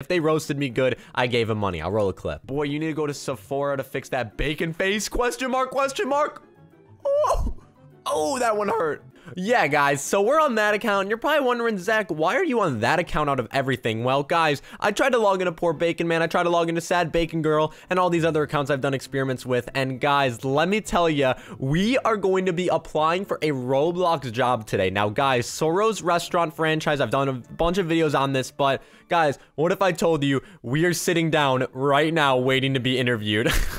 If they roasted me good, I gave him money. I'll roll a clip. Boy, you need to go to Sephora to fix that bacon face? Question mark, question mark. Oh, that one hurt. Yeah, guys, so we're on that account, you're probably wondering, Zach, why are you on that account out of everything? Well, guys, I tried to log into Poor Bacon Man, I tried to log into Sad Bacon Girl, and all these other accounts I've done experiments with, and guys, let me tell you, we are going to be applying for a Roblox job today. Now, guys, Soros Restaurant franchise, I've done a bunch of videos on this, but guys, what if I told you we are sitting down right now waiting to be interviewed?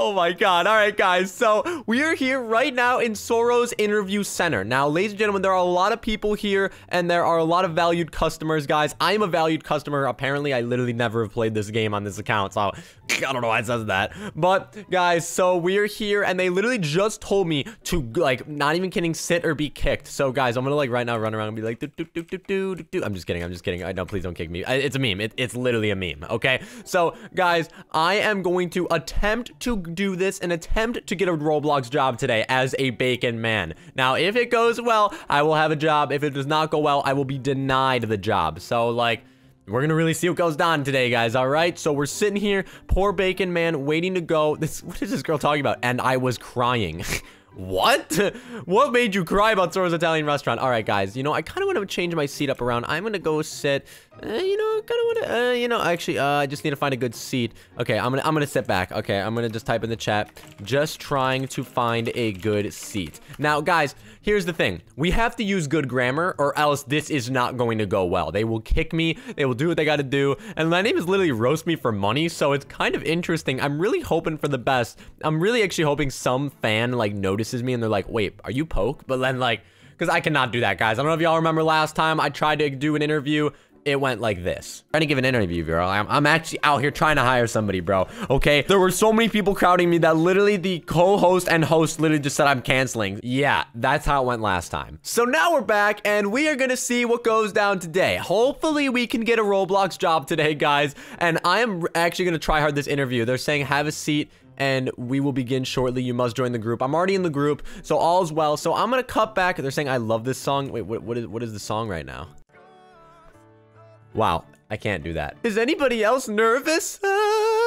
Oh my god. All right, guys. So we are here right now in Soros Interview Center. Now, ladies and gentlemen, there are a lot of people here and there are a lot of valued customers, guys. I am a valued customer. Apparently, I literally never have played this game on this account. So I don't know why it says that. But guys, so we're here and they literally just told me to like, not even kidding, sit or be kicked. So guys, I'm gonna like right now run around and be like. I'm just kidding. I'm just kidding. I know, please don't kick me. It's a meme. It, it's literally a meme. Okay. So guys, I am going to attempt to do this and attempt to get a Roblox job today as a bacon man. Now, if it goes well, I will have a job. If it does not go well, I will be denied the job. So like, we're gonna really see what goes down today, guys, all right? So we're sitting here, poor bacon man, waiting to go. This, what is this girl talking about? And I was crying. What? what made you cry about Soro's Italian restaurant? All right, guys, you know, I kind of want to change my seat up around. I'm going to go sit, uh, you know, I kind of want to, uh, you know, actually, uh, I just need to find a good seat. Okay, I'm to, I'm to sit back. Okay, I'm to just type in the chat, just trying to find a good seat. Now, guys, here's the thing. We have to use good grammar or else this is not going to go well. They will kick me. They will do what they got to do. And my name is literally roast me for money. So it's kind of interesting. I'm really hoping for the best. I'm really actually hoping some fan like notices notices me and they're like, wait, are you Poke? But then like, because I cannot do that, guys. I don't know if y'all remember last time I tried to do an interview. It went like this. Trying to give an interview, bro. I'm, I'm actually out here trying to hire somebody, bro. Okay? There were so many people crowding me that literally the co-host and host literally just said I'm canceling. Yeah, that's how it went last time. So now we're back and we are gonna see what goes down today. Hopefully we can get a Roblox job today, guys. And I am actually gonna try hard this interview. They're saying have a seat and we will begin shortly. You must join the group. I'm already in the group, so all's well. So I'm gonna cut back. They're saying I love this song. Wait, what, what is what is the song right now? Wow, I can't do that. Is anybody else nervous?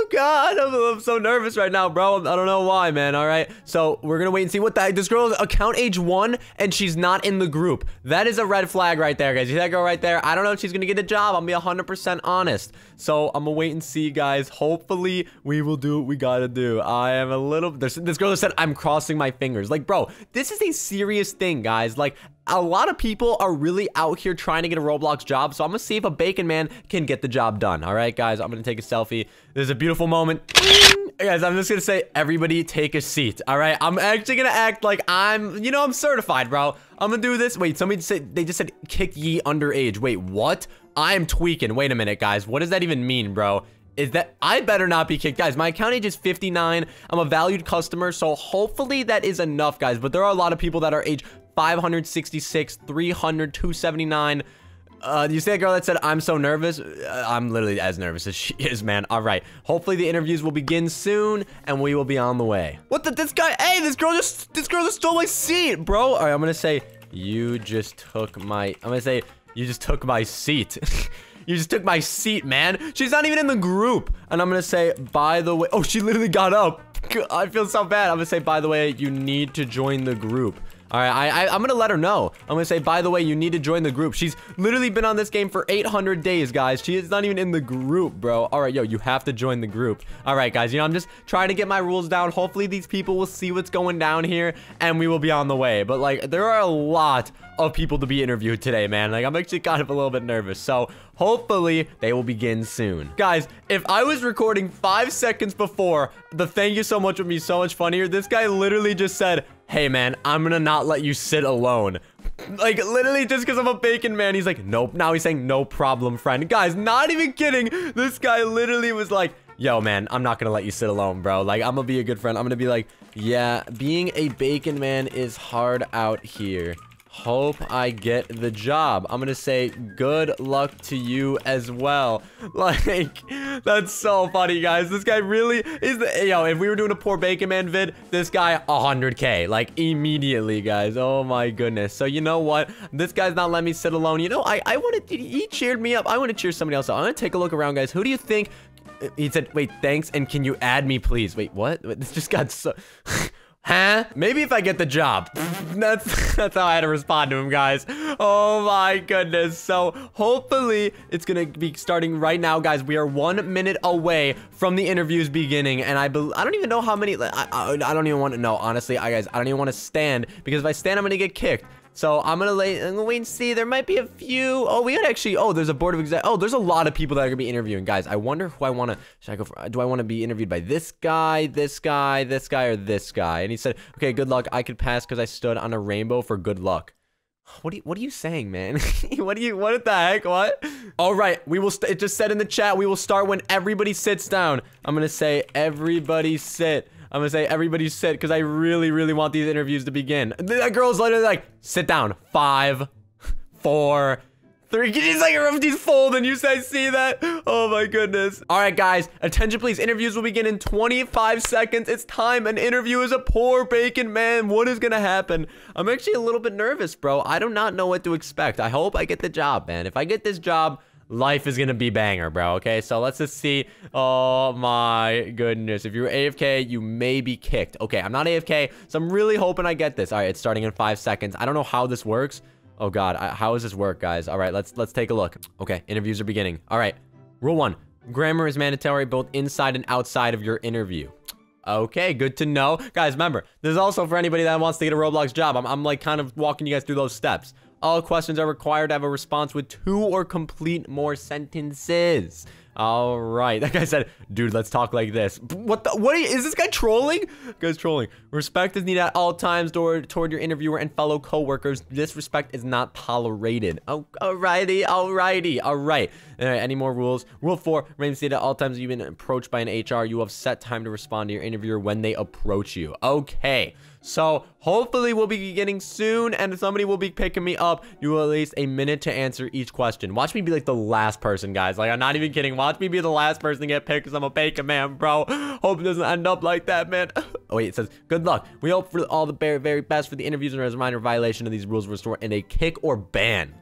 Oh, God, I'm, I'm, so nervous right now, bro. I don't know why, man, all right? So we're gonna wait and see what that, this girl, is account age one, and she's not in the group. That is a red flag right there, guys. You see that girl right there? I don't know if she's gonna get a job. Gonna be 100% honest. So I'm gonna wait and see, guys. Hopefully, we will do what we gotta do. I am a little, this girl said, I'm crossing my fingers. Like, bro, this is a serious thing, guys. Like, a lot of people are really out here trying to get a Roblox job, so I'm gonna see if a bacon man can get the job done. All right, guys, I'm gonna take a selfie. This is a beautiful moment. guys, I'm just gonna say, everybody take a seat. All right, I'm actually gonna act like I'm, you know, I'm certified, bro. I'm gonna do this. Wait, somebody said, they just said kick ye underage. Wait, what? I'm tweaking. Wait a minute, guys. What does that even mean, bro? is that I better not be kicked. Guys, my account age is 59. I'm a valued customer, so hopefully that is enough, guys. But there are a lot of people that are age 566, 300, 279. Uh, you see that girl that said, I'm so nervous? Uh, I'm literally as nervous as she is, man. All right. Hopefully the interviews will begin soon and we will be on the way. What the, this guy, hey, this girl just, this girl just stole my seat, bro. All right, I'm gonna say, you just took my, I'm gonna say, you just took my seat. you just took my seat, man. She's not even in the group. And I'm gonna say, by the way, oh, she literally got up. I feel so bad. I'm gonna say, by the way, you need to join the group. All right, I, I, am gonna let her know. I'm gonna say, by the way, you need to join the group. She's literally been on this game for 800 days, guys. She is not even in the group, bro. All right, yo, you have to join the group. All right, guys, you know, I'm just trying to get my rules down. Hopefully, these people will see what's going down here, and we will be on the way. But, like, there are a lot of people to be interviewed today, man. Like, I'm actually kind of a little bit nervous. So, hopefully, they will begin soon. Guys, if I was recording five seconds before, the thank you so much would be so much funnier. This guy literally just said, hey man, I'm gonna not let you sit alone. Like, literally, just because I'm a bacon man, he's like, nope. Now he's saying, no problem, friend. Guys, not even kidding. This guy literally was like, yo, man, I'm not gonna let you sit alone, bro. Like, I'm gonna be a good friend. I'm gonna be like, yeah, being a bacon man is hard out here. Hope I get the job. I'm gonna say good luck to you as well. Like, that's so funny, guys. This guy really is the, yo, if we were doing a poor Bacon Man vid, this guy 100k, like immediately, guys. Oh my goodness. So you know what? This guy's not letting me sit alone. You know, I, I want to, he cheered me up. I want to cheer somebody else up. I'm gonna take a look around, guys. Who do you think he said, wait, thanks, and can you add me, please? Wait, what? This just got so... Huh? Maybe if I get the job. that's that's how I had to respond to him, guys. Oh my goodness. So hopefully it's gonna be starting right now, guys. We are one minute away from the interviews beginning, and I I don't even know how many. I, I, I don't even want to know. Honestly, I guys, I don't even want to stand because if I stand, I'm gonna get kicked. So I'm gonna, lay, I'm gonna wait and see. There might be a few. Oh, we got actually. Oh, there's a board of exec. Oh, there's a lot of people that are gonna be interviewing, guys. I wonder who I want to. Should I go for? Uh, do I want to be interviewed by this guy, this guy, this guy, or this guy? And he said, "Okay, good luck. I could pass because I stood on a rainbow for good luck." What are you, what are you saying, man? what are you, what the heck? What? All right, we will, it just said in the chat, we will start when everybody sits down. I'm gonna say, everybody sit. I'm gonna say everybody sit because I really, really want these interviews to begin. That girl's literally like, sit down. Five, four, three. She's like, these full. and you say, see that? Oh my goodness. All right, guys, attention please. Interviews will begin in 25 seconds. It's time. An interview is a poor bacon man. What is gonna happen? I'm actually a little bit nervous, bro. I do not know what to expect. I hope I get the job, man. If I get this job, life is gonna be banger, bro. Okay, so let's just see. Oh my goodness. If you're AFK, you may be kicked. Okay, I'm not AFK, so I'm really hoping I get this. All right, it's starting in five seconds. I don't know how this works. Oh god, I, how does this work, guys? All right, let's let's take a look. Okay, interviews are beginning. All right, rule one: grammar is mandatory both inside and outside of your interview. Okay, good to know. Guys, remember, this is also for anybody that wants to get a Roblox job. I'm, I'm like kind of walking you guys through those steps. All questions are required to have a response with two or complete more sentences. All right. That guy said, dude, let's talk like this. What the? What you, is this guy trolling? Guy's trolling. Respect is needed at all times toward, toward your interviewer and fellow coworkers. Disrespect is not tolerated. Oh, alrighty, alrighty, all right. All right. Any more rules? Rule four, remains needed at all times you've been approached by an HR. You have set time to respond to your interviewer when they approach you. Okay. So hopefully we'll be getting soon and somebody will be picking me up. You at least a minute to answer each question. Watch me be like the last person, guys. Like, I'm not even kidding. Watch me be the last person to get picked because I'm a bacon man, bro. Hope it doesn't end up like that, man. oh, wait, it says, good luck. We hope for all the very, very best for the interviews and as a minor violation of these rules restore in a kick or ban.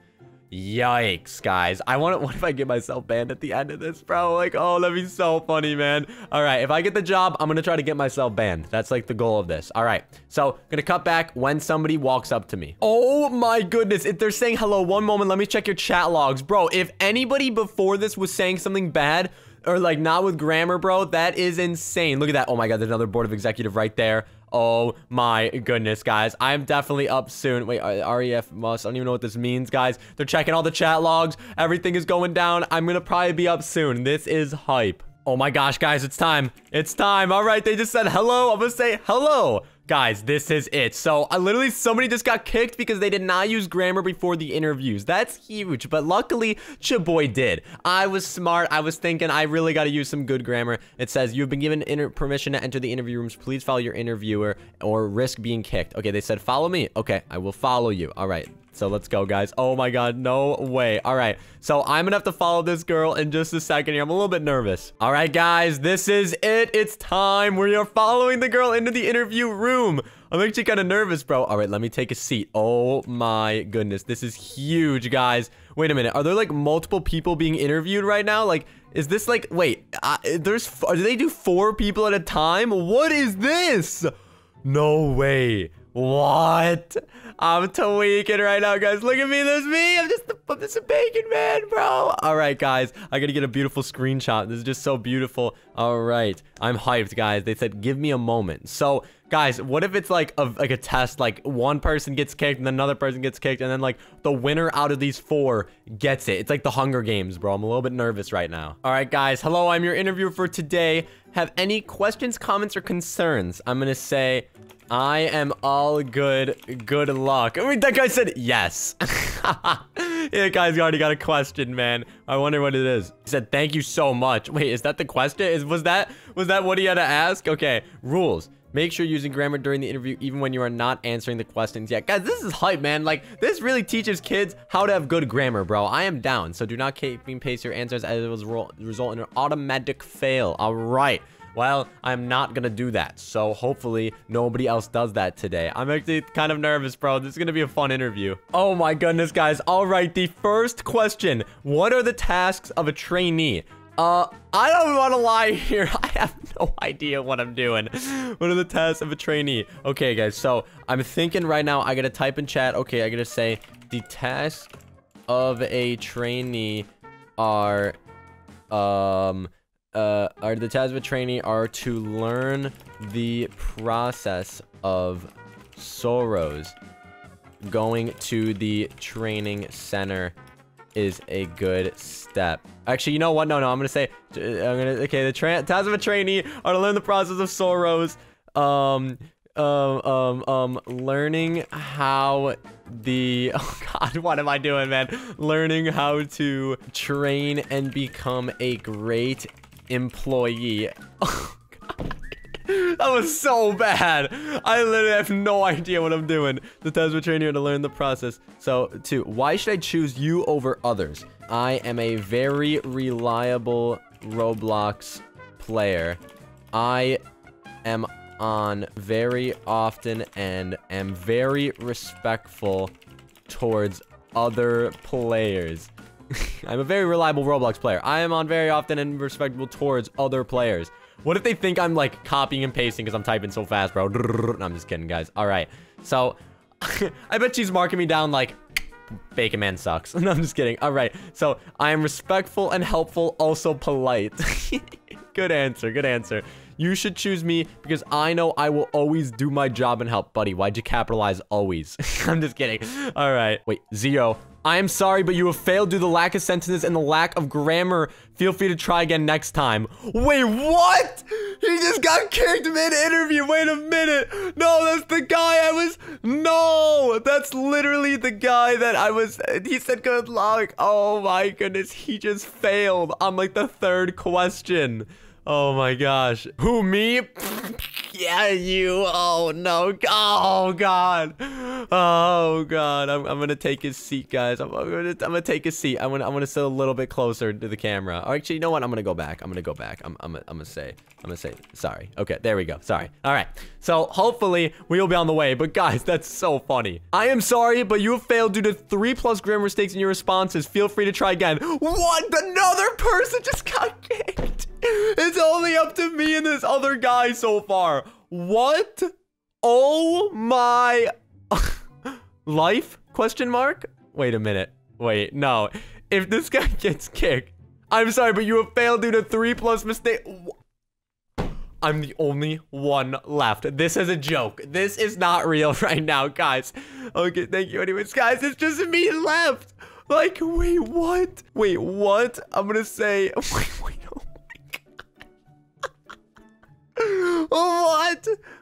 Yikes, guys. I want to, what if I get myself banned at the end of this, bro? Like, oh, that'd be so funny, man. All right, if I get the job, I'm going to try to get myself banned. That's like the goal of this. All right, so gonna cut back when somebody walks up to me. Oh my goodness, if they're saying hello, one moment, let me check your chat logs. Bro, if anybody before this was saying something bad, or like not with grammar, bro, that is insane. Look at that. Oh my God, there's another board of executive right there. Oh my goodness, guys. I'm definitely up soon. Wait, uh, REF must. I don't even know what this means, guys. They're checking all the chat logs. Everything is going down. I'm gonna probably be up soon. This is hype. Oh my gosh, guys, it's time. It's time. All right, they just said hello. I'm gonna say hello. Guys, this is it. So, I literally, somebody just got kicked because they did not use grammar before the interviews. That's huge, but luckily, Chaboy did. I was smart. I was thinking I really got to use some good grammar. It says, you've been given permission to enter the interview rooms. Please follow your interviewer or risk being kicked. Okay, they said, follow me. Okay, I will follow you. All right. So let's go, guys. Oh my god, no way. All right, so I'm gonna have to follow this girl in just a second here. I'm a little bit nervous. All right, guys, this is it. It's time. We are following the girl into the interview room. I'm actually kind of nervous, bro. All right, let me take a seat. Oh my goodness, this is huge, guys. Wait a minute. Are there like multiple people being interviewed right now? Like, is this like, wait, uh, there's, do they do four people at a time? What is this? No way. What? I'm tweaking right now, guys. Look at me. There's me. I'm just, I'm just a bacon man, bro. All right, guys. I got to get a beautiful screenshot. This is just so beautiful. All right. I'm hyped, guys. They said, give me a moment. So, guys, what if it's like a, like a test? Like one person gets kicked and another person gets kicked. And then like the winner out of these four gets it. It's like the Hunger Games, bro. I'm a little bit nervous right now. All right, guys. Hello. I'm your interviewer for today. Have any questions, comments, or concerns? I'm going to say... I am all good. Good luck. I mean, that guy said yes. yeah, guy's already got a question, man. I wonder what it is. He said, thank you so much. Wait, is that the question? Is Was that was that what he had to ask? Okay, rules. Make sure you're using grammar during the interview, even when you are not answering the questions. yet. guys, this is hype, man. Like, this really teaches kids how to have good grammar, bro. I am down. So do not copy and paste your answers as it will result in an automatic fail. All right. Well, I'm not gonna do that. So hopefully nobody else does that today. I'm actually kind of nervous, bro. This is gonna be a fun interview. Oh my goodness, guys. All right, the first question. What are the tasks of a trainee? Uh, I don't want to lie here. I have no idea what I'm doing. What are the tasks of a trainee? Okay, guys. So I'm thinking right now. I gotta type in chat. Okay, I gotta say the tasks of a trainee are, um, uh, are the tasks of a trainee are to learn the process of Soros. Going to the training center is a good step. Actually, you know what? No, no, I'm gonna say, I'm gonna, okay, the of a trainee are to learn the process of Soros. Um, um, um, um, learning how the, oh god, what am I doing, man? Learning how to train and become a great employee. that was so bad. I literally have no idea what I'm doing. The test for training to learn the process. So, two, why should I choose you over others? I am a very reliable Roblox player. I am on very often and am very respectful towards other players. I'm a very reliable Roblox player. I am on very often and respectful towards other players. What if they think I'm like copying and pasting because I'm typing so fast, bro? No, I'm just kidding, guys. All right. So I bet she's marking me down like Bacon Man sucks. no, I'm just kidding. All right. So I am respectful and helpful, also polite. good answer. Good answer. You should choose me because I know I will always do my job and help. Buddy, why'd you capitalize always? I'm just kidding. All right. Wait, Zio. I am sorry, but you have failed due to the lack of sentences and the lack of grammar. Feel free to try again next time. Wait, what? He just got kicked mid-interview. Wait a minute. No, that's the guy I was... No, that's literally the guy that I was... He said good luck. Oh my goodness, he just failed on like the third question. Oh my gosh. Who, me? yeah, you. Oh, no. Oh, God. Oh, God. I'm, I'm going to take his seat, guys. I'm, I'm going to take his seat. I'm going to I'm gonna sit a little bit closer to the camera. Or actually, you know what? I'm going to go back. I'm going to go back. I'm, I'm, I'm going to say, I'm going to say, sorry. Okay, there we go. Sorry. All right. So hopefully we will be on the way. But guys, that's so funny. I am sorry, but you have failed due to three plus grammar mistakes in your responses. Feel free to try again. What? Another person just got kicked. Only up to me and this other guy so far. What? Oh my life? Question mark? Wait a minute. Wait, no. If this guy gets kicked, I'm sorry, but you have failed due to three plus mistake. I'm the only one left. This is a joke. This is not real right now, guys. Okay, thank you. Anyways, guys, it's just me left. Like, wait, what? Wait, what? I'm gonna say, wait, wait, oh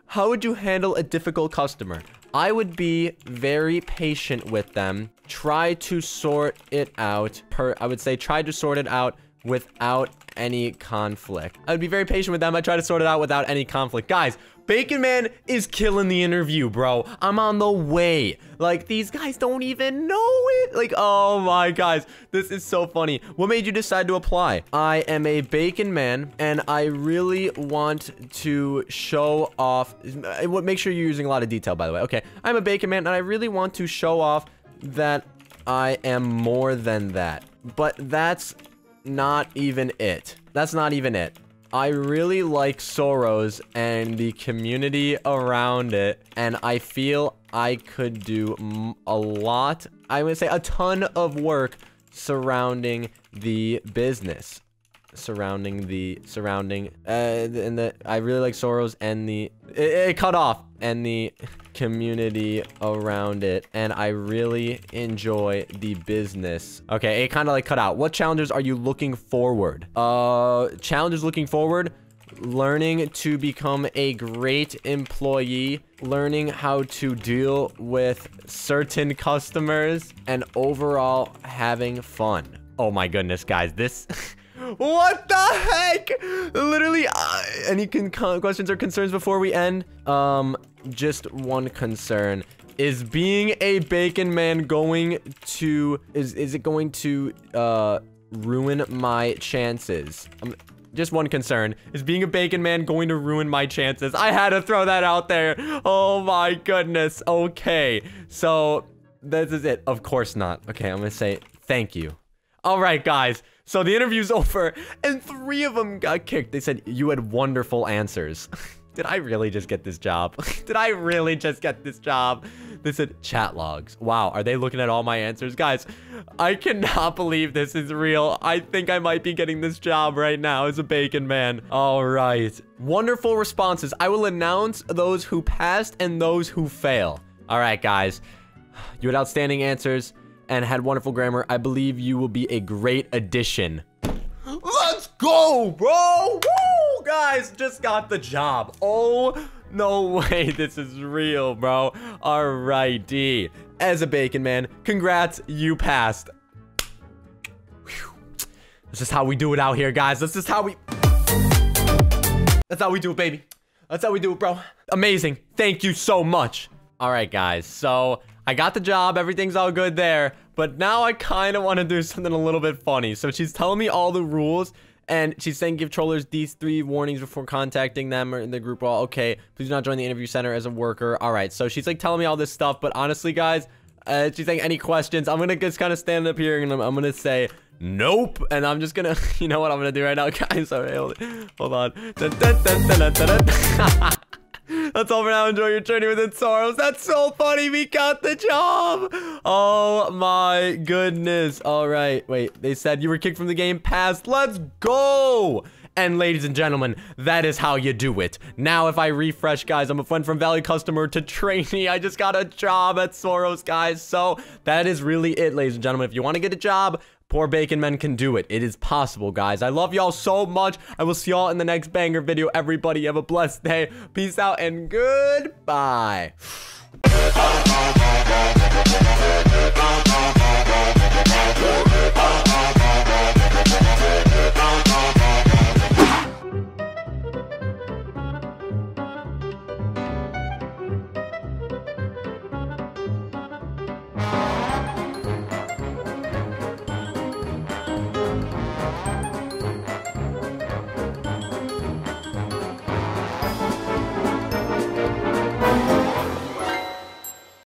How would you handle a difficult customer? I would be very patient with them. Try to sort it out. Per, I would say try to sort it out without any conflict. I would be very patient with them. I try to sort it out without any conflict. Guys, Bacon Man is killing the interview, bro. I'm on the way. Like, these guys don't even know it. Like, oh my guys, this is so funny. What made you decide to apply? I am a Bacon Man, and I really want to show off. Eh, make sure you're using a lot of detail, by the way. Okay, I'm a Bacon Man, and I really want to show off that I am more than that. But that's not even it. That's not even it. I really like Soros and the community around it, and I feel I could do a lot, I would say a ton of work surrounding the business surrounding the surrounding uh and the I really like Soros and the it, it cut off and the community around it and I really enjoy the business. Okay, it kind of like cut out. What challenges are you looking forward? Uh challenges looking forward learning to become a great employee, learning how to deal with certain customers, and overall having fun. Oh my goodness, guys, this What the heck? Literally, uh, any questions or concerns before we end? Um, just one concern. Is being a bacon man going to, is, is it going to, uh, ruin my chances? Um, just one concern. Is being a bacon man going to ruin my chances? I had to throw that out there. Oh my goodness. Okay. So, this is it. Of course not. Okay, I'm gonna say thank you. All right, guys. So the interview's over, and three of them got kicked. They said, you had wonderful answers. Did I really just get this job? Did I really just get this job? They said chat logs. Wow, are they looking at all my answers? Guys, I cannot believe this is real. I think I might be getting this job right now as a bacon man. All right. Wonderful responses. I will announce those who passed and those who fail. All right, guys. You had outstanding answers and had wonderful grammar. I believe you will be a great addition. Let's go, bro! Woo! Guys, just got the job. Oh, no way this is real, bro. Alrighty. As a bacon man, congrats, you passed. Whew. This is how we do it out here, guys. This is how we... That's how we do it, baby. That's how we do it, bro. Amazing. Thank you so much. All right, guys. So I got the job. Everything's all good there. But now I kind of want to do something a little bit funny. So she's telling me all the rules. And she's saying give trollers these three warnings before contacting them or in the group Well, Okay, please do not join the interview center as a worker. All right, so she's like telling me all this stuff. But honestly, guys, uh, she's saying any questions. I'm going to just kind of stand up here and I'm, I'm going to say nope. And I'm just going to, you know what I'm going to do right now, guys? Hold, hold on. That's all for now. Enjoy your journey within Soros. That's so funny. We got the job. Oh my goodness. All right. Wait, they said you were kicked from the game. Passed. Let's go. And ladies and gentlemen, that is how you do it. Now, if I refresh, guys, I'm a friend from Valley customer to trainee. I just got a job at Soros, guys. So that is really it, ladies and gentlemen. If you want to get a job, Poor Bacon Men can do it. It is possible, guys. I love y'all so much. I will see y'all in the next banger video. Everybody have a blessed day. Peace out and goodbye.